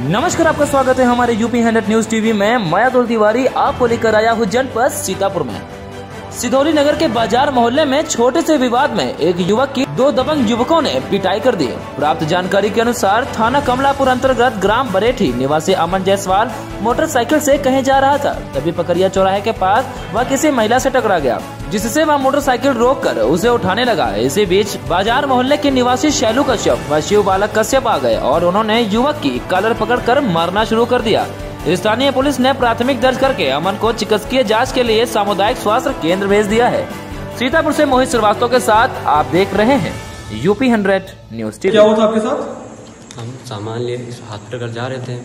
नमस्कार, आपका स्वागत है हमारे यूपी हंड्रेड न्यूज़ टीवी में। मैं अतुल तिवारी, आपको लेकर आया हूँ जनपद सीतापुर में। सिधौली नगर के बाज़ार मोहल्ले में छोटे से विवाद में एक युवक की दो दबंग युवकों ने पिटाई कर दी। प्राप्त जानकारी के अनुसार, थाना कमलापुर अंतर्गत ग्राम बरेठी, निवासी अमन जायसवाल मोटरसाइकिल से कहीं जा रहा था। तभी पकड़िया चौराहे के पास वह किसी महिला से टकरा गया। जिससे वह मोटरसाइकिल रोक कर उसे उठाने लगा। इसी बीच बाज़ार मोहल्ले के निवासी शैलू कश्यप व शिव बालक कश्यप आ गए और उन्होंने युवक की कलर पकड़कर मारना शुरू कर दिया। स्थानीय पुलिस ने प्राथमिक दर्ज करके अमन को चिकित्सकीय जाँच के लिए सामुदायिक स्वास्थ्य केंद्र भेज दिया है। सीतापुर से मोहित श्रीवास्तव के साथ आप देख रहे हैं यूपी हंड्रेड न्यूज़ टीवी। क्या हुआ था आपके साथ? हम सामान लिए हॉस्पिटल जा रहे थे।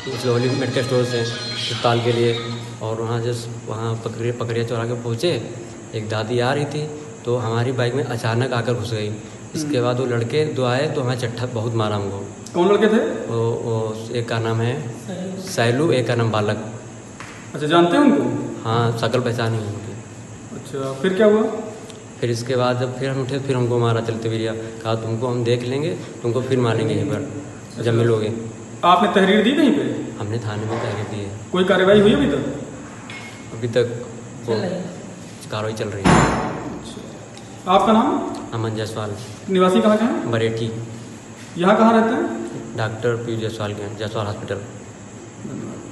सिलौली मेडिकल स्टोर से अस्पताल के लिए और वहाँ जिस वहाँ पकड़िया पकड़िया चौरा के पहुँचे। एक दादी आ रही थी तो हमारी बाइक में अचानक आकर घुस गई। इसके बाद वो लड़के दो आए तो हमें चट्टा बहुत मारा हमको। कौन लड़के थे? वो वो एक का नाम है सैलू एक का नाम बालक। अच्छा जानते हैं उनको? हाँ शकल पहचान है उनकी। अच्छा फिर क्या हुआ? फिर इसके बाद जब फिर हम उठे फिर हमको मारा चलते भैया कहा तुमको हम देख लेंगे तुमको फिर मारेंगे यहीं पर जब मिलोगे। आपने तहरीर दी कहीं पे? हमने थाने में तहरीर दी है। कोई कार्रवाई हुई अभी तक? अभी तक कार्रवाई चल रही है। आपका नाम? अमन जायसवाल। निवासी कहाँ के हैं? बरेठी। यहाँ कहाँ रहते हैं? डॉक्टर पीयूष जायसवाल के हैं, जायसवाल हॉस्पिटल। धन्यवाद।